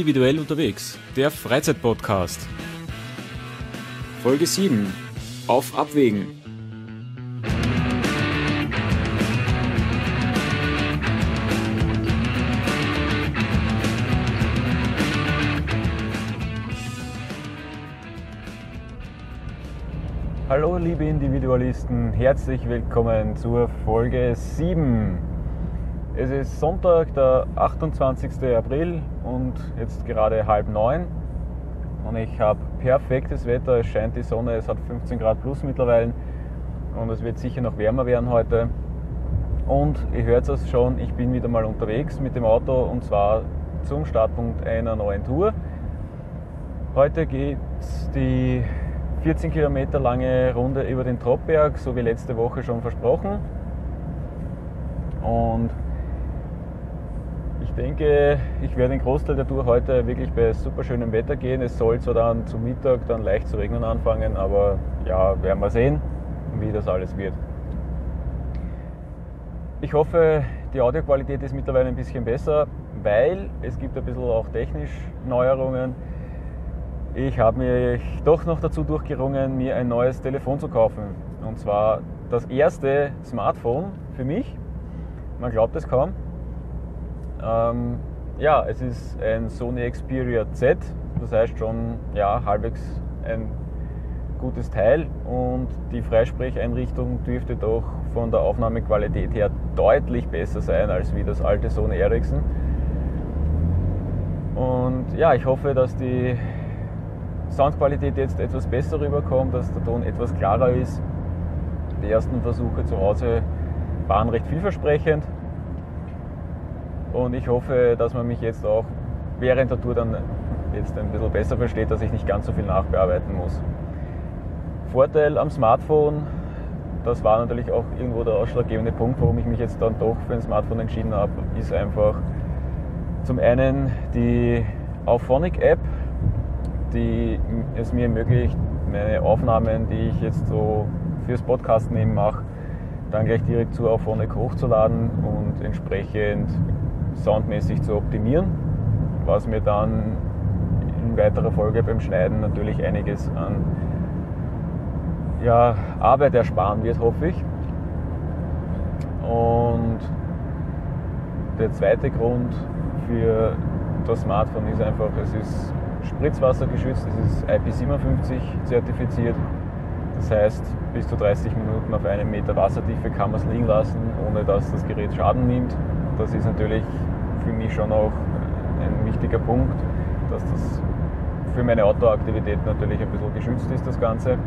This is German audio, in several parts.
Individuell unterwegs, der Freizeitpodcast. Folge 7. Auf Abwägen. Hallo liebe Individualisten, herzlich willkommen zur Folge 7. Es ist Sonntag, der 28. April und jetzt gerade halb neun. Und ich habe perfektes Wetter, es scheint die Sonne, es hat 15 Grad plus mittlerweile und es wird sicher noch wärmer werden heute. Und ihr hört es schon, ich bin wieder mal unterwegs mit dem Auto und zwar zum Startpunkt einer neuen Tour. Heute geht die 14 Kilometer lange Runde über den Troppberg, so wie letzte Woche schon versprochen. Und ich denke, ich werde den Großteil der Tour heute wirklich bei super schönem Wetter gehen. Es soll zwar dann zum Mittag dann leicht zu regnen anfangen, aber ja, werden wir sehen, wie das alles wird. Ich hoffe, die Audioqualität ist mittlerweile ein bisschen besser, weil es gibt ein bisschen auch technisch Neuerungen ich habe mich doch noch dazu durchgerungen, mir ein neues Telefon zu kaufen. Und zwar das erste Smartphone für mich. Man glaubt es kaum. Ähm, ja, es ist ein Sony Xperia Z, das heißt schon ja, halbwegs ein gutes Teil und die Freisprecheinrichtung dürfte doch von der Aufnahmequalität her deutlich besser sein als wie das alte Sony Ericsson. Und ja, ich hoffe, dass die Soundqualität jetzt etwas besser rüberkommt, dass der Ton etwas klarer ist. Die ersten Versuche zu Hause waren recht vielversprechend und ich hoffe, dass man mich jetzt auch während der Tour dann jetzt ein bisschen besser versteht, dass ich nicht ganz so viel nachbearbeiten muss. Vorteil am Smartphone, das war natürlich auch irgendwo der ausschlaggebende Punkt, warum ich mich jetzt dann doch für ein Smartphone entschieden habe, ist einfach zum einen die Auphonic App, die es mir ermöglicht, meine Aufnahmen, die ich jetzt so fürs Podcast nehmen mache, dann gleich direkt zu Auphonic hochzuladen und entsprechend soundmäßig zu optimieren, was mir dann in weiterer Folge beim Schneiden natürlich einiges an ja, Arbeit ersparen wird, hoffe ich. Und der zweite Grund für das Smartphone ist einfach, es ist Spritzwasser geschützt, es ist IP57 zertifiziert. Das heißt, bis zu 30 Minuten auf einem Meter Wassertiefe kann man es liegen lassen, ohne dass das Gerät Schaden nimmt. Das ist natürlich für mich schon auch ein wichtiger Punkt, dass das für meine Outdoor-Aktivität natürlich ein bisschen geschützt ist, das Ganze.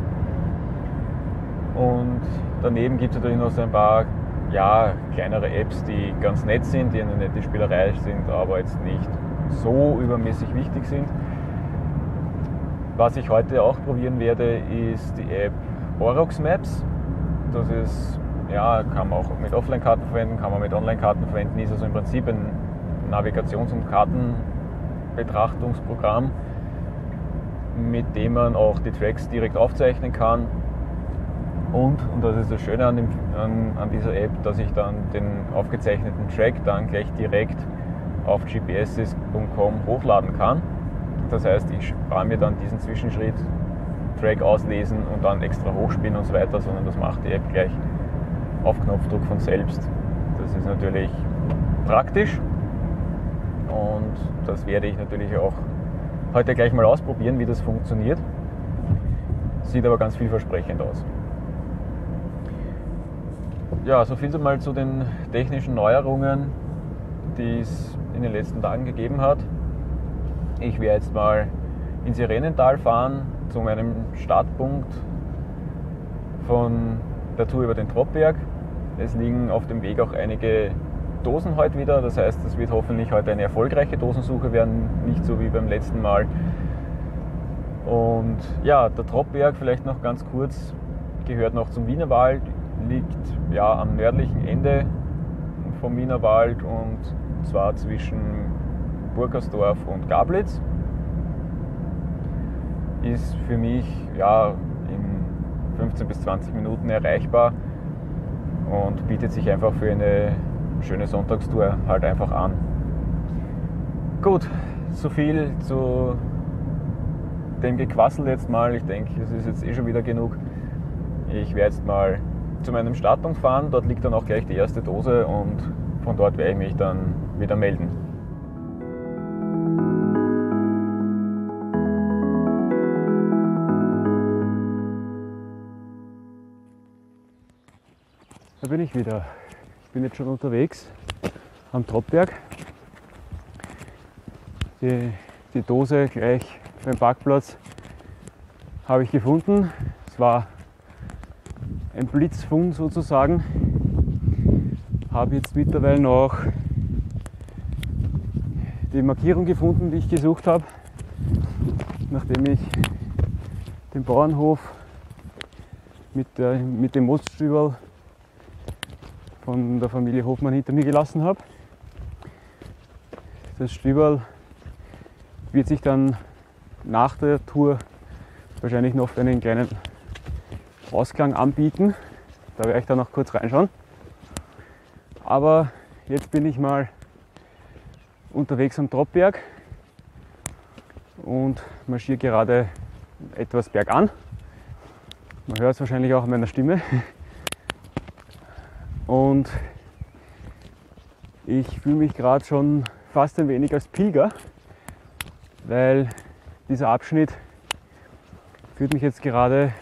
Und daneben gibt es natürlich noch so ein paar ja, kleinere Apps, die ganz nett sind, die eine nette Spielerei sind, aber jetzt nicht so übermäßig wichtig sind. Was ich heute auch probieren werde, ist die App Orox Maps. Das ist, ja, kann man auch mit Offline-Karten verwenden, kann man mit Online-Karten verwenden, ist also im Prinzip ein Navigations- und Kartenbetrachtungsprogramm, mit dem man auch die Tracks direkt aufzeichnen kann. Und, und das ist das Schöne an, dem, an, an dieser App, dass ich dann den aufgezeichneten Track dann gleich direkt auf gps.com hochladen kann das heißt, ich spare mir dann diesen Zwischenschritt, Track auslesen und dann extra hochspielen und so weiter, sondern das macht die App gleich auf Knopfdruck von selbst. Das ist natürlich praktisch und das werde ich natürlich auch heute gleich mal ausprobieren, wie das funktioniert. Sieht aber ganz vielversprechend aus. Ja, so viel mal zu den technischen Neuerungen, die es in den letzten Tagen gegeben hat. Ich werde jetzt mal ins Sirenental fahren, zu meinem Startpunkt von der Tour über den Troppberg. Es liegen auf dem Weg auch einige Dosen heute wieder. Das heißt, es wird hoffentlich heute eine erfolgreiche Dosensuche werden, nicht so wie beim letzten Mal. Und ja, der Troppberg vielleicht noch ganz kurz, gehört noch zum Wienerwald, liegt ja am nördlichen Ende vom Wienerwald und zwar zwischen Burgersdorf und Gablitz. Ist für mich ja, in 15 bis 20 Minuten erreichbar und bietet sich einfach für eine schöne Sonntagstour halt einfach an. Gut, so viel zu dem Gequassel jetzt mal. Ich denke, es ist jetzt eh schon wieder genug. Ich werde jetzt mal zu meinem Startpunkt fahren. Dort liegt dann auch gleich die erste Dose und von dort werde ich mich dann wieder melden. Da bin ich wieder. Bin jetzt schon unterwegs am Troppberg. Die, die Dose gleich beim Parkplatz habe ich gefunden. Es war ein Blitzfund sozusagen. Habe jetzt mittlerweile auch die Markierung gefunden, die ich gesucht habe, nachdem ich den Bauernhof mit, der, mit dem Moststüberl von der Familie Hofmann hinter mir gelassen habe. Das Stüberl wird sich dann nach der Tour wahrscheinlich noch einen kleinen Ausklang anbieten. Da werde ich dann noch kurz reinschauen. Aber jetzt bin ich mal unterwegs am Troppberg und marschiere gerade etwas bergan. Man hört es wahrscheinlich auch an meiner Stimme. Und ich fühle mich gerade schon fast ein wenig als Pilger, weil dieser Abschnitt führt mich jetzt gerade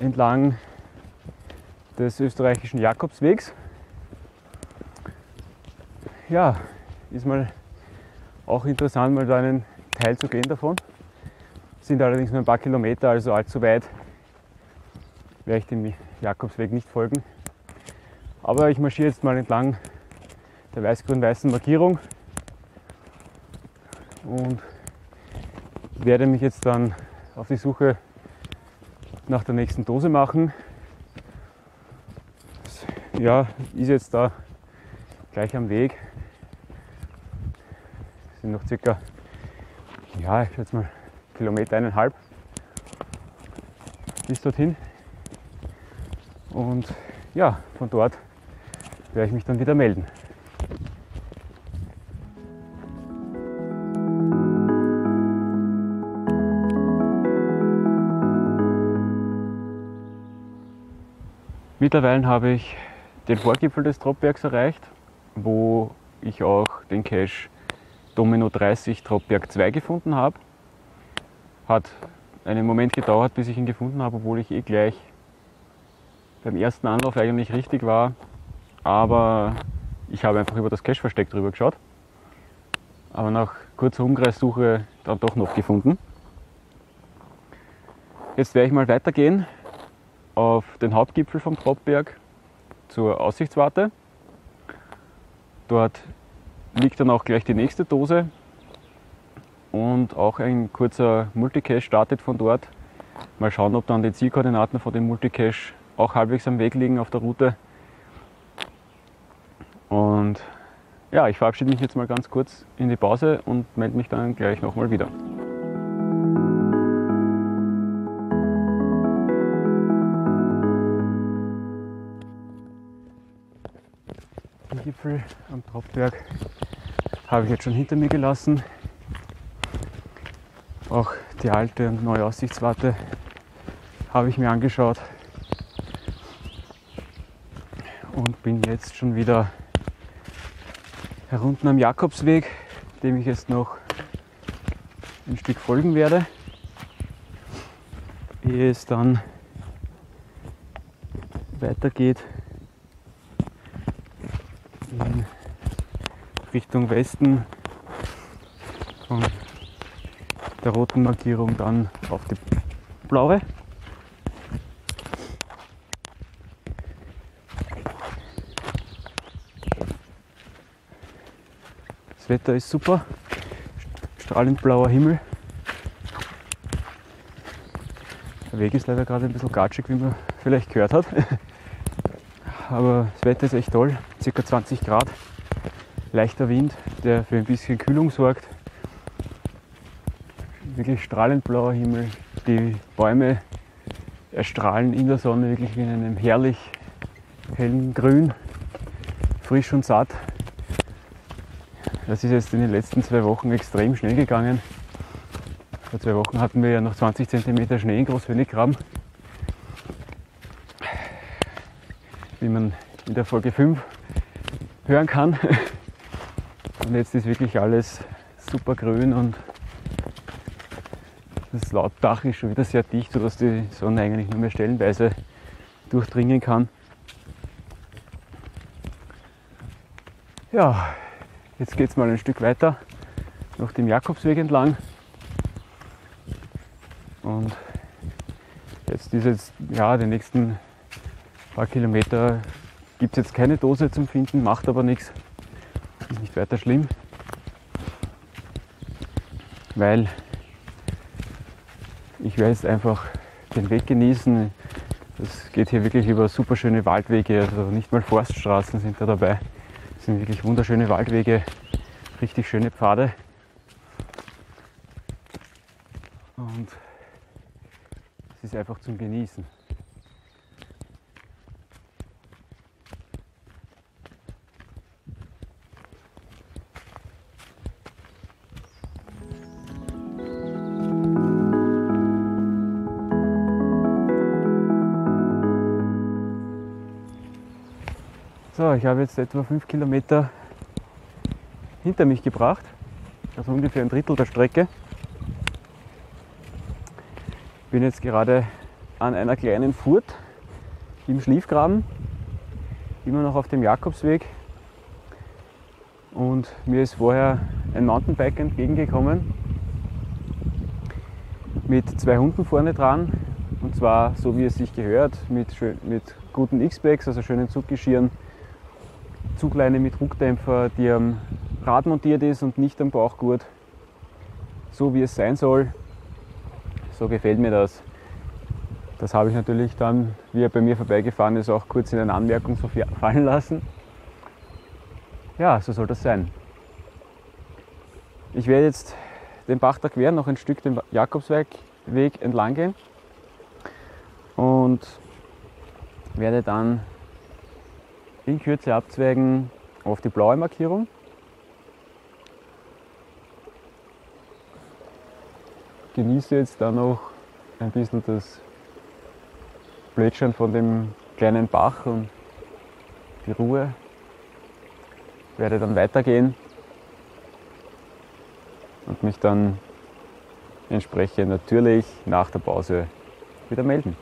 entlang des österreichischen Jakobswegs. Ja, ist mal auch interessant, mal da einen Teil zu gehen davon. Sind allerdings nur ein paar Kilometer, also allzu weit werde ich dem Jakobsweg nicht folgen. Aber ich marschiere jetzt mal entlang der weiß-grün-weißen Markierung und werde mich jetzt dann auf die Suche nach der nächsten Dose machen. Ja, ist jetzt da gleich am Weg. Es sind noch circa, ja, ich schätze mal Kilometer eineinhalb bis dorthin. Und ja, von dort werde ich mich dann wieder melden. Mittlerweile habe ich den Vorgipfel des Troppbergs erreicht, wo ich auch den Cache Domino 30 Troppberg 2 gefunden habe. Hat einen Moment gedauert, bis ich ihn gefunden habe, obwohl ich eh gleich beim ersten Anlauf eigentlich richtig war. Aber ich habe einfach über das Cache-Versteck drüber geschaut. Aber nach kurzer Umkreissuche dann doch noch gefunden. Jetzt werde ich mal weitergehen auf den Hauptgipfel vom Troppberg zur Aussichtswarte. Dort liegt dann auch gleich die nächste Dose und auch ein kurzer Multicache startet von dort. Mal schauen, ob dann die Zielkoordinaten von dem Multicache auch halbwegs am Weg liegen auf der Route. Und ja, ich verabschiede mich jetzt mal ganz kurz in die Pause und melde mich dann gleich nochmal wieder. Den Gipfel am Troppberg habe ich jetzt schon hinter mir gelassen. Auch die alte und neue Aussichtswarte habe ich mir angeschaut und bin jetzt schon wieder herunten am Jakobsweg, dem ich jetzt noch ein Stück folgen werde, ehe es dann weitergeht in Richtung Westen von der roten Markierung dann auf die blaue. Wetter ist super, strahlend blauer Himmel. Der Weg ist leider gerade ein bisschen gatschig, wie man vielleicht gehört hat. aber das Wetter ist echt toll, ca. 20 Grad, leichter Wind, der für ein bisschen Kühlung sorgt. Wirklich strahlend blauer Himmel, die Bäume erstrahlen in der Sonne wirklich in einem herrlich hellen Grün, frisch und satt. Das ist jetzt in den letzten zwei Wochen extrem schnell gegangen. Vor zwei Wochen hatten wir ja noch 20 cm Schnee in Großwöniggraben. Wie man in der Folge 5 hören kann. Und jetzt ist wirklich alles super grün und das Laubdach ist schon wieder sehr dicht, sodass die Sonne eigentlich nur mehr stellenweise durchdringen kann. Ja, jetzt geht es mal ein Stück weiter noch dem Jakobsweg entlang. Und jetzt ist ja, die nächsten paar Kilometer gibt es jetzt keine Dose zum Finden, macht aber nichts. Ist nicht weiter schlimm. Weil ich werde jetzt einfach den Weg genießen. Es geht hier wirklich über super schöne Waldwege, also nicht mal Forststraßen sind da dabei. Es sind wirklich wunderschöne Waldwege, richtig schöne Pfade. Und es ist einfach zum Genießen. So, ich habe jetzt etwa fünf Kilometer hinter mich gebracht, also ungefähr ein Drittel der Strecke. Bin jetzt gerade an einer kleinen Furt im Schliefgraben, immer noch auf dem Jakobsweg. Und mir ist vorher ein Mountainbike entgegengekommen mit zwei Hunden vorne dran. Und zwar so wie es sich gehört, mit, mit guten X-Bags, also schönen Zuggeschirren Zugleine mit Druckdämpfer, die am Rad montiert ist und nicht am Bauchgurt. So wie es sein soll. So gefällt mir das. Das habe ich natürlich dann, wie er bei mir vorbeigefahren ist, auch kurz in einer Anmerkung so fallen lassen. Ja, so soll das sein. Ich werde jetzt den Bach da quer noch ein Stück den Jakobsweg entlang gehen und werde dann in Kürze abzweigen auf die blaue Markierung. Genieße jetzt dann noch ein bisschen das Plätschern von dem kleinen Bach und die Ruhe. Werde dann weitergehen und mich dann entsprechend natürlich nach der Pause wieder melden.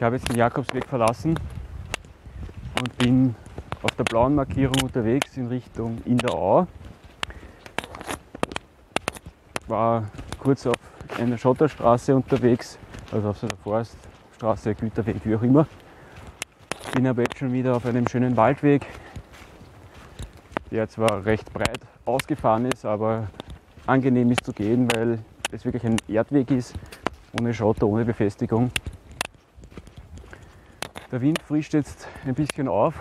Ich habe jetzt den Jakobsweg verlassen und bin auf der blauen Markierung unterwegs in Richtung Inderau. War kurz auf einer Schotterstraße unterwegs, also auf so einer Forststraße, Güterweg, wie auch immer. Bin aber jetzt schon wieder auf einem schönen Waldweg, der zwar recht breit ausgefahren ist, aber angenehm ist zu gehen, weil es wirklich ein Erdweg ist, ohne Schotter, ohne Befestigung. Der Wind frischt jetzt ein bisschen auf.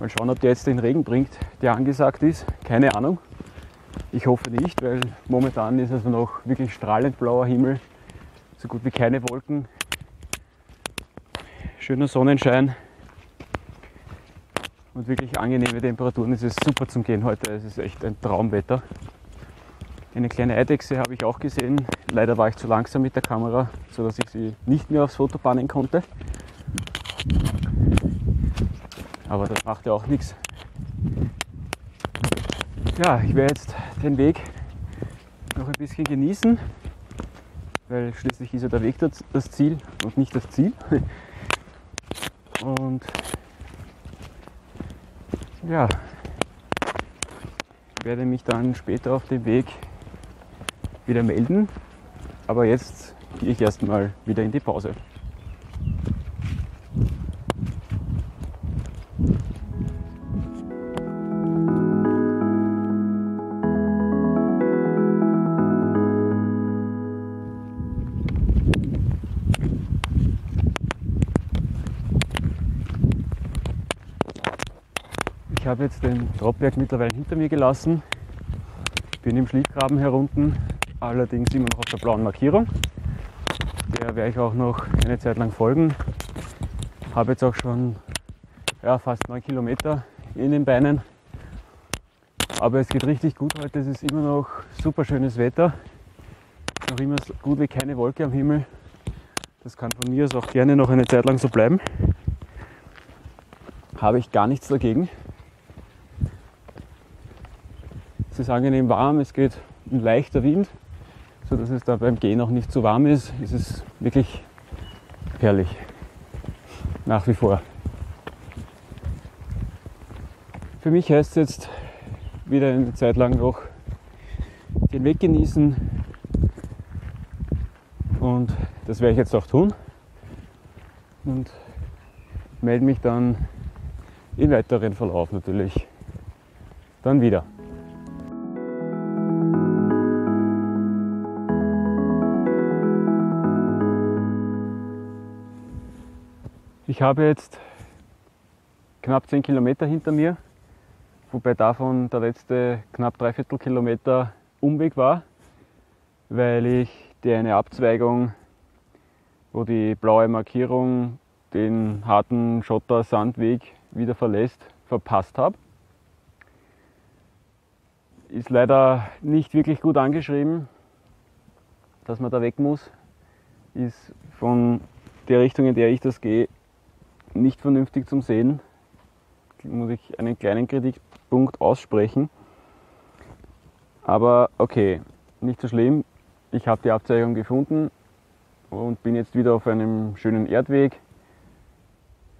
Mal schauen, ob der jetzt den Regen bringt, der angesagt ist. Keine Ahnung. Ich hoffe nicht, weil momentan ist also noch wirklich strahlend blauer Himmel. So gut wie keine Wolken. Schöner Sonnenschein. Und wirklich angenehme Temperaturen. Es ist super zum Gehen heute. Es ist echt ein Traumwetter. Eine kleine Eidechse habe ich auch gesehen. Leider war ich zu langsam mit der Kamera, sodass ich sie nicht mehr aufs Foto bannen konnte. Aber das macht ja auch nichts. Ja, ich werde jetzt den Weg noch ein bisschen genießen, weil schließlich ist ja der Weg das Ziel und nicht das Ziel. Und ja, werde mich dann später auf dem Weg wieder melden. Aber jetzt gehe ich erstmal wieder in die Pause. Habe jetzt den Dropberg mittlerweile hinter mir gelassen, bin im Schliefgraben herunten allerdings immer noch auf der blauen Markierung. Der werde ich auch noch eine Zeit lang folgen. Habe jetzt auch schon ja, fast 9 Kilometer in den Beinen. Aber es geht richtig gut heute. Es ist immer noch super schönes Wetter. Noch immer so gut wie keine Wolke am Himmel. Das kann von mir aus auch gerne noch eine Zeit lang so bleiben. Habe ich gar nichts dagegen. Es ist angenehm warm, es geht ein leichter Wind, sodass es da beim Gehen auch nicht zu warm ist. Es ist wirklich herrlich. Nach wie vor. Für mich heißt es jetzt wieder eine Zeit lang noch den Weg genießen. Und das werde ich jetzt auch tun. Und melde mich dann im weiteren Verlauf natürlich dann wieder. Ich habe jetzt knapp 10 Kilometer hinter mir, wobei davon der letzte knapp dreiviertel Kilometer Umweg war, weil ich die eine Abzweigung, wo die blaue Markierung den harten Schotter-Sandweg wieder verlässt, verpasst habe. Ist leider nicht wirklich gut angeschrieben, dass man da weg muss. Ist von der Richtung, in der ich das gehe, nicht vernünftig zum Sehen. Muss ich einen kleinen Kritikpunkt aussprechen. Aber okay, nicht so schlimm. Ich habe die Abzeigung gefunden und bin jetzt wieder auf einem schönen Erdweg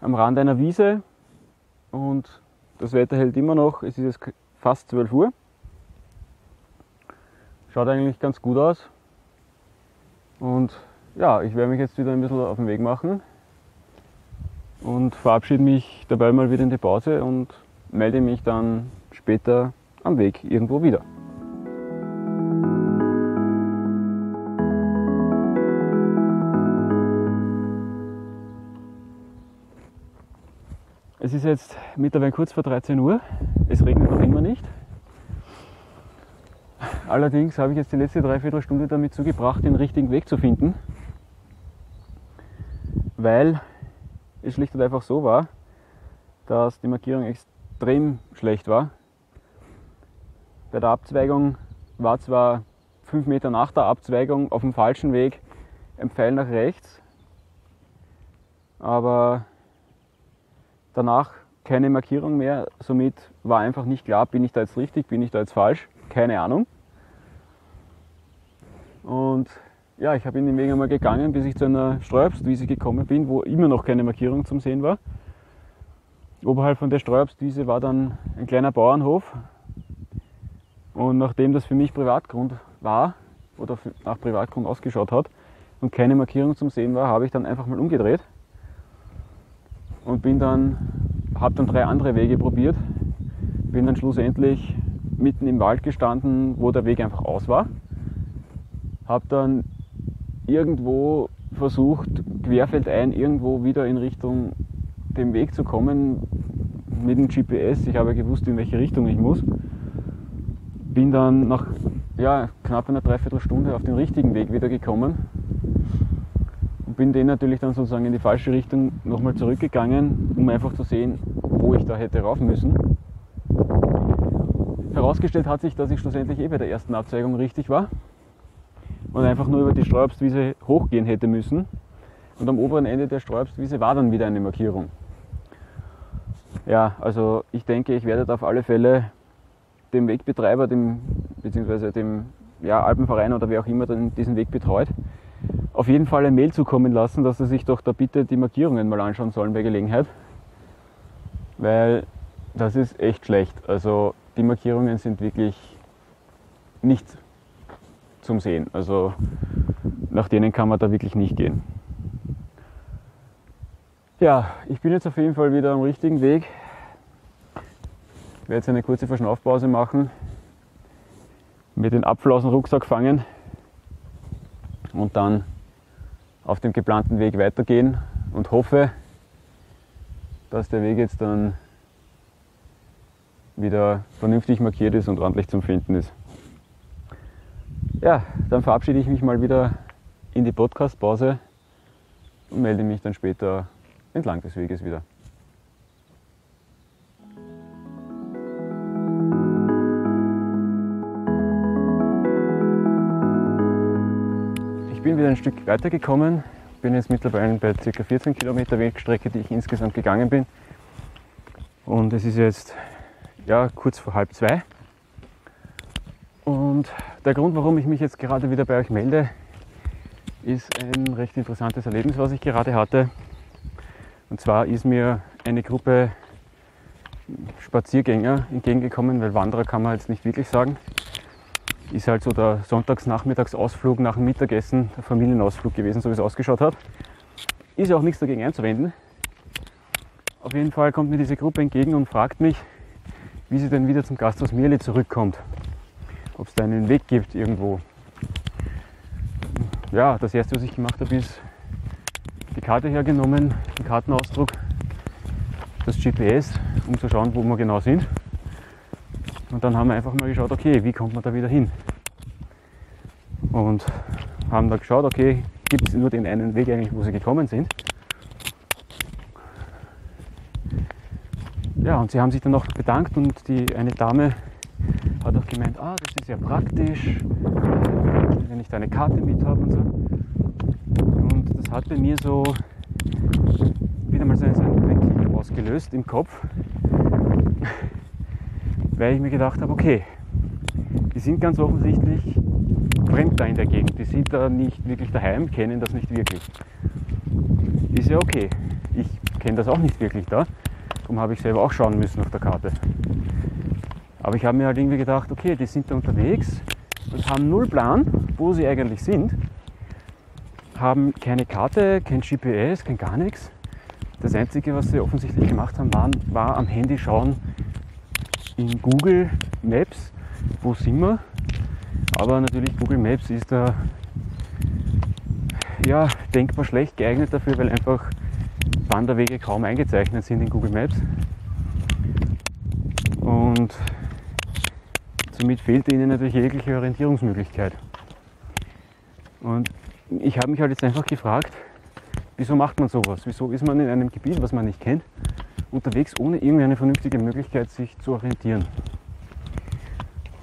am Rand einer Wiese und das Wetter hält immer noch. Es ist jetzt fast 12 Uhr. Schaut eigentlich ganz gut aus. Und ja, ich werde mich jetzt wieder ein bisschen auf den Weg machen und verabschiede mich dabei mal wieder in die Pause und melde mich dann später am Weg irgendwo wieder. Es ist jetzt mittlerweile kurz vor 13 Uhr. Es regnet noch immer nicht. Allerdings habe ich jetzt die letzte Dreiviertelstunde damit zugebracht, den richtigen Weg zu finden. Weil es schlicht und einfach so war, dass die Markierung extrem schlecht war. Bei der Abzweigung war zwar fünf Meter nach der Abzweigung auf dem falschen Weg ein Pfeil nach rechts, aber danach keine Markierung mehr. Somit war einfach nicht klar, bin ich da jetzt richtig, bin ich da jetzt falsch, keine Ahnung. Und ja, ich habe in den Weg einmal gegangen, bis ich zu einer Streuobstwiese gekommen bin, wo immer noch keine Markierung zum Sehen war. Oberhalb von der Streuobstwiese war dann ein kleiner Bauernhof. Und nachdem das für mich Privatgrund war oder nach Privatgrund ausgeschaut hat und keine Markierung zum Sehen war, habe ich dann einfach mal umgedreht und bin dann, habe dann drei andere Wege probiert. Bin dann schlussendlich mitten im Wald gestanden, wo der Weg einfach aus war. Habe dann irgendwo versucht, querfeldein irgendwo wieder in Richtung dem Weg zu kommen mit dem GPS. Ich habe gewusst, in welche Richtung ich muss. Bin dann nach ja, knapp einer Dreiviertelstunde auf den richtigen Weg wieder gekommen und bin den natürlich dann sozusagen in die falsche Richtung nochmal zurückgegangen, um einfach zu sehen, wo ich da hätte rauf müssen. Herausgestellt hat sich, dass ich schlussendlich eh bei der ersten Abzweigung richtig war und einfach nur über die Streuobstwiese hochgehen hätte müssen. Und am oberen Ende der Streuobstwiese war dann wieder eine Markierung. Ja, also ich denke, ich werde auf alle Fälle dem Wegbetreiber, dem, beziehungsweise dem ja, Alpenverein oder wer auch immer dann diesen Weg betreut, auf jeden Fall ein Mail zukommen lassen, dass sie sich doch da bitte die Markierungen mal anschauen sollen bei Gelegenheit. Weil das ist echt schlecht. Also die Markierungen sind wirklich nicht zum Sehen. Also nach denen kann man da wirklich nicht gehen. Ja, ich bin jetzt auf jeden Fall wieder am richtigen Weg. Ich werde jetzt eine kurze Verschnaufpause machen, mir den Apfel aus dem Rucksack fangen und dann auf dem geplanten Weg weitergehen und hoffe, dass der Weg jetzt dann wieder vernünftig markiert ist und ordentlich zum Finden ist. Ja, dann verabschiede ich mich mal wieder in die Podcast-Pause und melde mich dann später entlang des Weges wieder. Ich bin wieder ein Stück weitergekommen, bin jetzt mittlerweile bei ca. 14 Kilometer Wegstrecke, die ich insgesamt gegangen bin. Und es ist jetzt ja, kurz vor halb zwei. Der Grund, warum ich mich jetzt gerade wieder bei euch melde, ist ein recht interessantes Erlebnis, was ich gerade hatte. Und zwar ist mir eine Gruppe Spaziergänger entgegengekommen, weil Wanderer kann man jetzt nicht wirklich sagen. Ist halt so der Sonntagsnachmittagsausflug nach dem Mittagessen, der Familienausflug gewesen, so wie es ausgeschaut hat. Ist ja auch nichts dagegen einzuwenden. Auf jeden Fall kommt mir diese Gruppe entgegen und fragt mich, wie sie denn wieder zum Gasthaus Mirli zurückkommt ob es da einen Weg gibt irgendwo. Ja, das erste, was ich gemacht habe, ist die Karte hergenommen, den Kartenausdruck, das GPS, um zu schauen, wo wir genau sind. Und dann haben wir einfach mal geschaut, okay, wie kommt man da wieder hin? Und haben da geschaut, okay, gibt es nur den einen Weg eigentlich, wo sie gekommen sind. Ja, und sie haben sich dann noch bedankt und die eine Dame ah, das ist ja praktisch, wenn ich da eine Karte mit habe und so. Und das hat bei mir so wieder mal so einen Klick ausgelöst im Kopf, weil ich mir gedacht habe, okay, die sind ganz offensichtlich fremd da in der Gegend, die sind da nicht wirklich daheim, kennen das nicht wirklich. Ist ja okay, ich kenne das auch nicht wirklich da, darum habe ich selber auch schauen müssen auf der Karte. Aber ich habe mir halt irgendwie gedacht, okay, die sind da unterwegs und haben null Plan, wo sie eigentlich sind. Haben keine Karte, kein GPS, kein gar nichts. Das Einzige, was sie offensichtlich gemacht haben, war, war am Handy schauen in Google Maps, wo sind wir. Aber natürlich Google Maps ist da ja, denkbar schlecht geeignet dafür, weil einfach Wanderwege kaum eingezeichnet sind in Google Maps. Und Somit fehlt ihnen natürlich jegliche Orientierungsmöglichkeit. Und ich habe mich halt jetzt einfach gefragt, wieso macht man sowas? Wieso ist man in einem Gebiet, was man nicht kennt, unterwegs, ohne irgendwie eine vernünftige Möglichkeit, sich zu orientieren?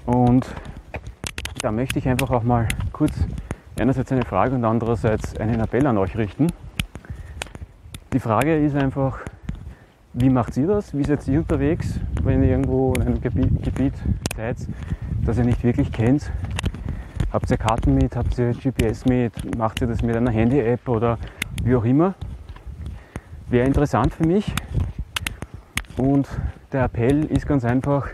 Und da möchte ich einfach auch mal kurz einerseits eine Frage und andererseits einen Appell an euch richten. Die Frage ist einfach, wie macht ihr das? Wie seid ihr unterwegs, wenn ihr irgendwo in einem Gebiet, Gebiet seid, das ihr nicht wirklich kennt? Habt ihr Karten mit? Habt ihr GPS mit? Macht ihr das mit einer Handy-App oder wie auch immer? Wäre interessant für mich. Und der Appell ist ganz einfach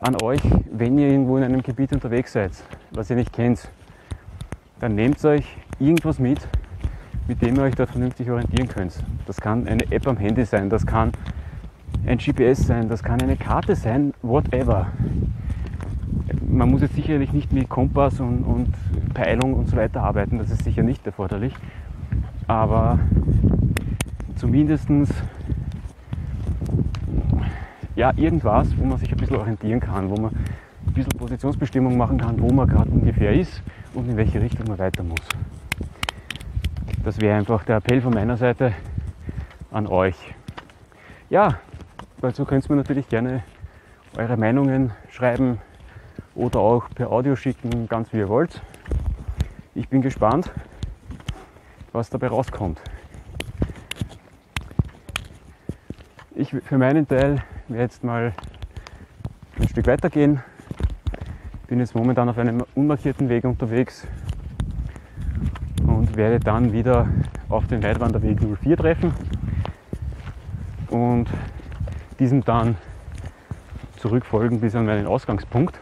an euch, wenn ihr irgendwo in einem Gebiet unterwegs seid, was ihr nicht kennt, dann nehmt euch irgendwas mit, mit dem ihr euch dort vernünftig orientieren könnt. Das kann eine App am Handy sein, das kann ein GPS sein, das kann eine Karte sein, whatever. Man muss jetzt sicherlich nicht mit Kompass und, und Peilung und so weiter arbeiten, das ist sicher nicht erforderlich. Aber zumindest ja, irgendwas, wo man sich ein bisschen orientieren kann, wo man ein bisschen Positionsbestimmung machen kann, wo man gerade ungefähr ist und in welche Richtung man weiter muss. Das wäre einfach der Appell von meiner Seite an euch. Ja, dazu könnt ihr mir natürlich gerne eure Meinungen schreiben oder auch per Audio schicken, ganz wie ihr wollt. Ich bin gespannt, was dabei rauskommt. Ich für meinen Teil werde jetzt mal ein Stück weitergehen. Bin jetzt momentan auf einem unmarkierten Weg unterwegs und werde dann wieder auf den Weitwanderweg 04 treffen und diesem dann zurückfolgen bis an meinen Ausgangspunkt.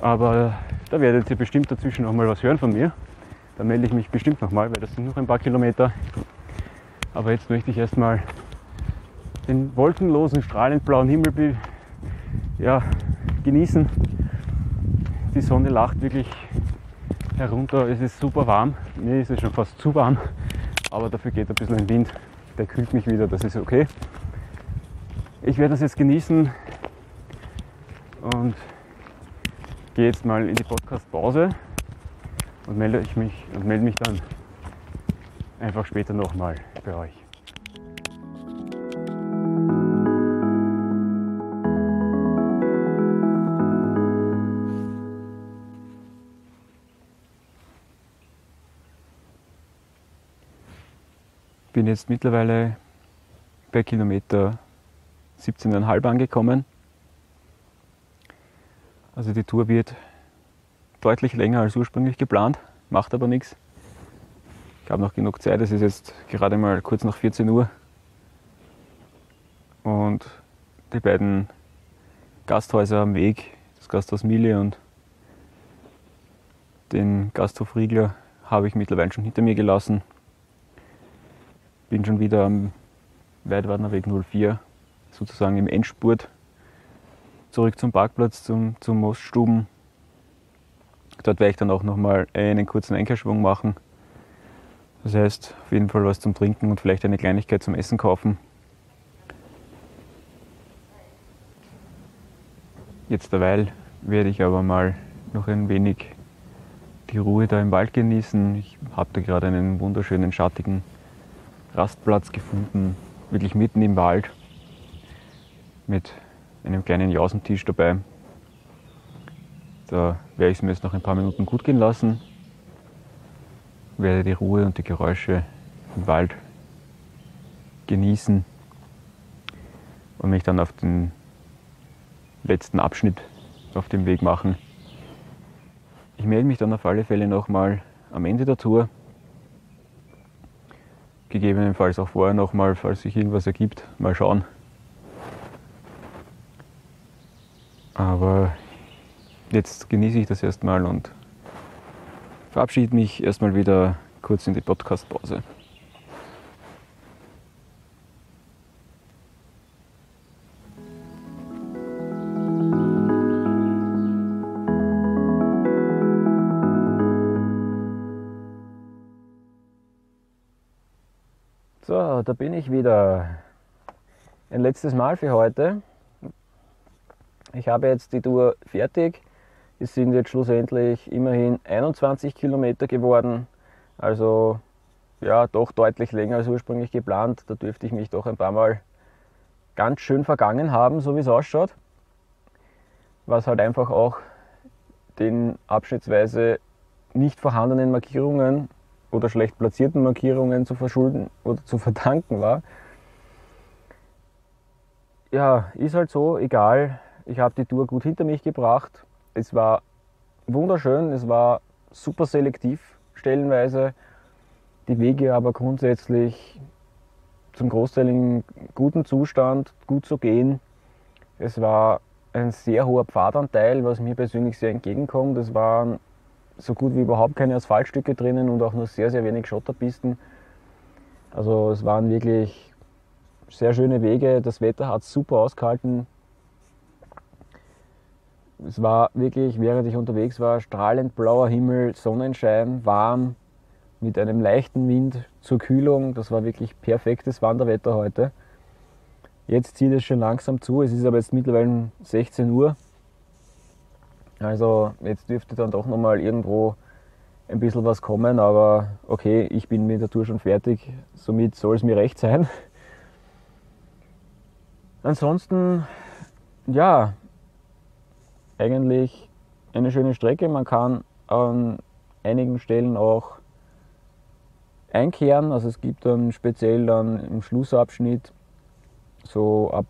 Aber da werdet ihr bestimmt dazwischen noch mal was hören von mir. Da melde ich mich bestimmt noch mal, weil das sind noch ein paar Kilometer. Aber jetzt möchte ich erstmal den wolkenlosen, strahlend blauen Himmel ja, genießen. Die Sonne lacht wirklich herunter. Es ist super warm. Mir ist es schon fast zu warm, aber dafür geht ein bisschen ein Wind. Der kühlt mich wieder, das ist okay. Ich werde das jetzt genießen und gehe jetzt mal in die Podcast-Pause und melde ich mich und melde mich dann einfach später nochmal bei euch. Bin jetzt mittlerweile bei Kilometer 17,5 angekommen. Also die Tour wird deutlich länger als ursprünglich geplant, macht aber nichts. Ich habe noch genug Zeit, es ist jetzt gerade mal kurz nach 14 Uhr. Und die beiden Gasthäuser am Weg, das Gasthaus Mille und den Gasthof Riegler, habe ich mittlerweile schon hinter mir gelassen. Bin schon wieder am Weidwardener Weg 04, sozusagen im Endspurt, zurück zum Parkplatz, zum, zum Moststuben. Dort werde ich dann auch nochmal einen kurzen Einkehrschwung machen. Das heißt, auf jeden Fall was zum Trinken und vielleicht eine Kleinigkeit zum Essen kaufen. Jetzt derweil werde ich aber mal noch ein wenig die Ruhe da im Wald genießen. Ich habe da gerade einen wunderschönen schattigen Rastplatz gefunden, wirklich mitten im Wald mit einem kleinen Jausentisch dabei. Da werde ich es mir jetzt noch ein paar Minuten gut gehen lassen, werde die Ruhe und die Geräusche im Wald genießen und mich dann auf den letzten Abschnitt auf dem Weg machen. Ich melde mich dann auf alle Fälle nochmal am Ende der Tour gegebenenfalls auch vorher nochmal, falls sich irgendwas ergibt, mal schauen. Aber jetzt genieße ich das erstmal und verabschiede mich erstmal wieder kurz in die Podcast-Pause. Da bin ich wieder. Ein letztes Mal für heute. Ich habe jetzt die Tour fertig. Es sind jetzt schlussendlich immerhin 21 Kilometer geworden. Also ja, doch deutlich länger als ursprünglich geplant. Da dürfte ich mich doch ein paar Mal ganz schön vergangen haben, so wie es ausschaut. Was halt einfach auch den abschnittsweise nicht vorhandenen Markierungen oder schlecht platzierten Markierungen zu verschulden oder zu verdanken war. Ja, ist halt so, egal. Ich habe die Tour gut hinter mich gebracht. Es war wunderschön, es war super selektiv stellenweise. Die Wege aber grundsätzlich zum Großteil in gutem Zustand, gut zu gehen. Es war ein sehr hoher Pfadanteil, was mir persönlich sehr entgegenkommt. Es waren so gut wie überhaupt keine Asphaltstücke drinnen und auch nur sehr, sehr wenig Schotterpisten. Also es waren wirklich sehr schöne Wege. Das Wetter hat super ausgehalten. Es war wirklich, während ich unterwegs war, strahlend blauer Himmel, Sonnenschein, warm, mit einem leichten Wind zur Kühlung. Das war wirklich perfektes Wanderwetter heute. Jetzt zieht es schon langsam zu. Es ist aber jetzt mittlerweile 16 Uhr. Also jetzt dürfte dann doch nochmal irgendwo ein bisschen was kommen, aber okay, ich bin mit der Tour schon fertig, somit soll es mir recht sein. Ansonsten, ja, eigentlich eine schöne Strecke. Man kann an einigen Stellen auch einkehren. Also es gibt dann speziell dann im Schlussabschnitt so ab,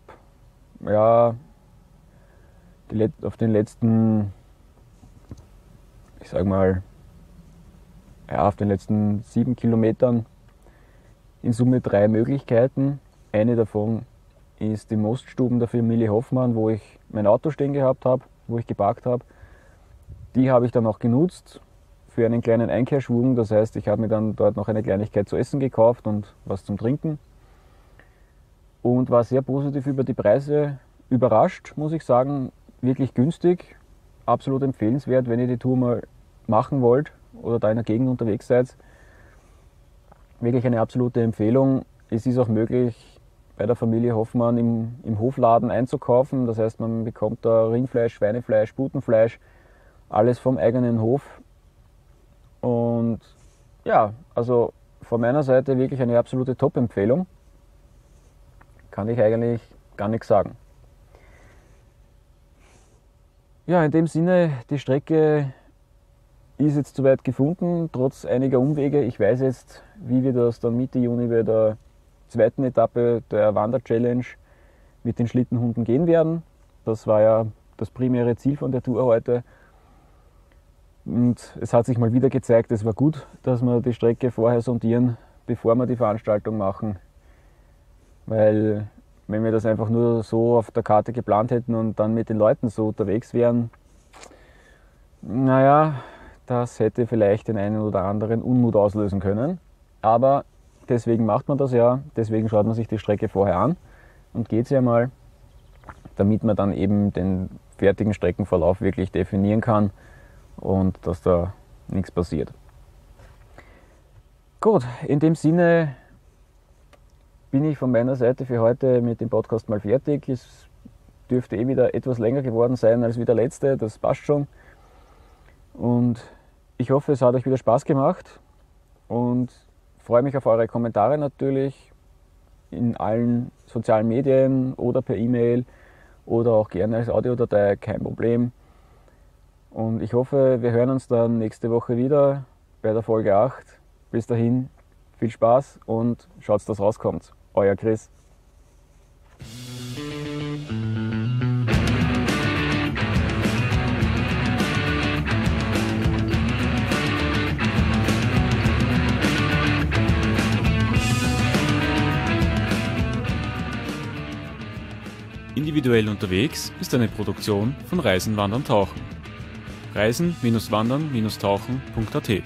ja, auf den letzten ich sag mal, ja, auf den letzten sieben Kilometern in Summe drei Möglichkeiten. Eine davon ist die Moststuben der Familie Hoffmann, wo ich mein Auto stehen gehabt habe, wo ich geparkt habe. Die habe ich dann auch genutzt für einen kleinen Einkehrschwung. Das heißt, ich habe mir dann dort noch eine Kleinigkeit zu essen gekauft und was zum Trinken. Und war sehr positiv über die Preise überrascht, muss ich sagen. Wirklich günstig absolut empfehlenswert, wenn ihr die Tour mal machen wollt oder da in der Gegend unterwegs seid. Wirklich eine absolute Empfehlung. Es ist auch möglich, bei der Familie Hoffmann im, im Hofladen einzukaufen. Das heißt, man bekommt da Rindfleisch, Schweinefleisch, Putenfleisch alles vom eigenen Hof. Und ja, also von meiner Seite wirklich eine absolute Top-Empfehlung. Kann ich eigentlich gar nichts sagen. Ja, in dem Sinne, die Strecke ist jetzt soweit gefunden, trotz einiger Umwege. Ich weiß jetzt, wie wir das dann Mitte Juni bei der zweiten Etappe der Wander-Challenge mit den Schlittenhunden gehen werden. Das war ja das primäre Ziel von der Tour heute. Und es hat sich mal wieder gezeigt, es war gut, dass wir die Strecke vorher sondieren, bevor wir die Veranstaltung machen. Weil wenn wir das einfach nur so auf der Karte geplant hätten und dann mit den Leuten so unterwegs wären, naja, das hätte vielleicht den einen oder anderen Unmut auslösen können. Aber deswegen macht man das ja, deswegen schaut man sich die Strecke vorher an und geht sie einmal, damit man dann eben den fertigen Streckenverlauf wirklich definieren kann und dass da nichts passiert. Gut, in dem Sinne bin ich von meiner Seite für heute mit dem Podcast mal fertig. Es dürfte eh wieder etwas länger geworden sein als wie der letzte, das passt schon. Und ich hoffe, es hat euch wieder Spaß gemacht und freue mich auf eure Kommentare natürlich in allen sozialen Medien oder per E-Mail oder auch gerne als Audiodatei, kein Problem. Und ich hoffe, wir hören uns dann nächste Woche wieder bei der Folge 8. Bis dahin, viel Spaß und schaut, dass rauskommt. Euer Chris. Individuell unterwegs ist eine Produktion von Reisen, Wandern, Tauchen. Reisen-wandern-tauchen.at